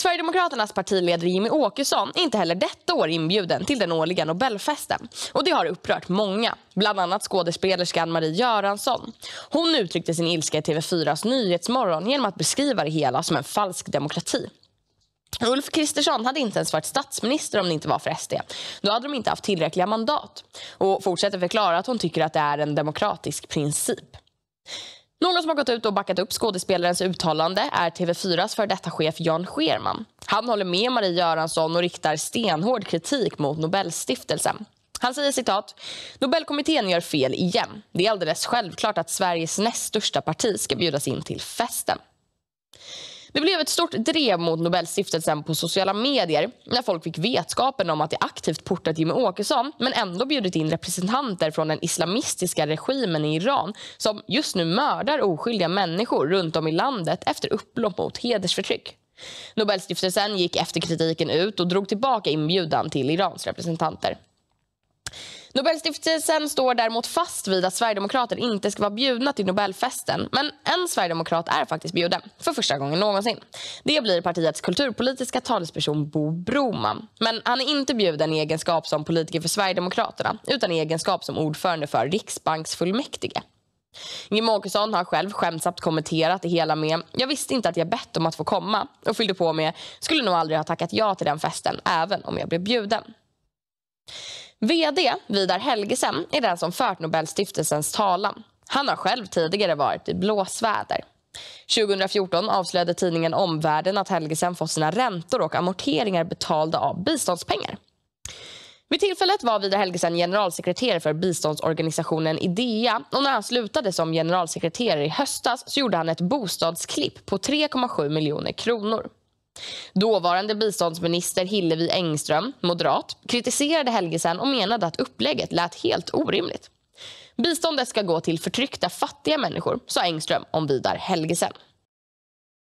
Sverigedemokraternas partiledare Jimmy Åkesson är inte heller detta år inbjuden till den årliga Nobelfesten. Och det har upprört många, bland annat skådespelerskan Marie Göransson. Hon uttryckte sin ilska i TV4s Nyhetsmorgon genom att beskriva det hela som en falsk demokrati. Ulf Kristersson hade inte ens varit statsminister om det inte var för SD. Då hade de inte haft tillräckliga mandat. Och fortsätter förklara att hon tycker att det är en demokratisk princip. Någon som har gått ut och backat upp skådespelarens uttalande är TV4s för detta chef Jan Scherman. Han håller med Marie Göransson och riktar stenhård kritik mot Nobelstiftelsen. Han säger citat, Nobelkommittén gör fel igen. Det är alldeles självklart att Sveriges näst största parti ska bjudas in till festen. Det blev ett stort drev mot Nobelstiftelsen på sociala medier när folk fick vetskapen om att de aktivt portat Jimmie Åkesson men ändå bjudit in representanter från den islamistiska regimen i Iran som just nu mördar oskyldiga människor runt om i landet efter upplopp mot hedersförtryck. Nobelstiftelsen gick efter kritiken ut och drog tillbaka inbjudan till Irans representanter. Nobelstiftelsen står däremot fast vid att Sverigedemokrater inte ska vara bjudna till Nobelfesten. Men en sverigedemokrat är faktiskt bjuden, för första gången någonsin. Det blir partiets kulturpolitiska talesperson Bo Broman. Men han är inte bjuden i egenskap som politiker för Sverigedemokraterna utan i egenskap som ordförande för Riksbanksfullmäktige. Jimmie Åkesson har själv skämtsamt kommenterat det hela med “Jag visste inte att jag bett om att få komma” och fyllde på med “Skulle nog aldrig ha tackat ja till den festen, även om jag blev bjuden”. VD Vidar Helgesen är den som fört Nobelstiftelsens talan. Han har själv tidigare varit i blåsväder. 2014 avslöjade tidningen Omvärlden att Helgesen fått sina räntor och amorteringar betalda av biståndspengar. Vid tillfället var Vidar Helgesen generalsekreterare för biståndsorganisationen Idea och när han slutade som generalsekreterare i höstas så gjorde han ett bostadsklipp på 3,7 miljoner kronor. Dåvarande biståndsminister Hillevi Engström, moderat, kritiserade Helgesen och menade att upplägget lät helt orimligt. Biståndet ska gå till förtryckta fattiga människor, sa Engström om Vidar Helgesen.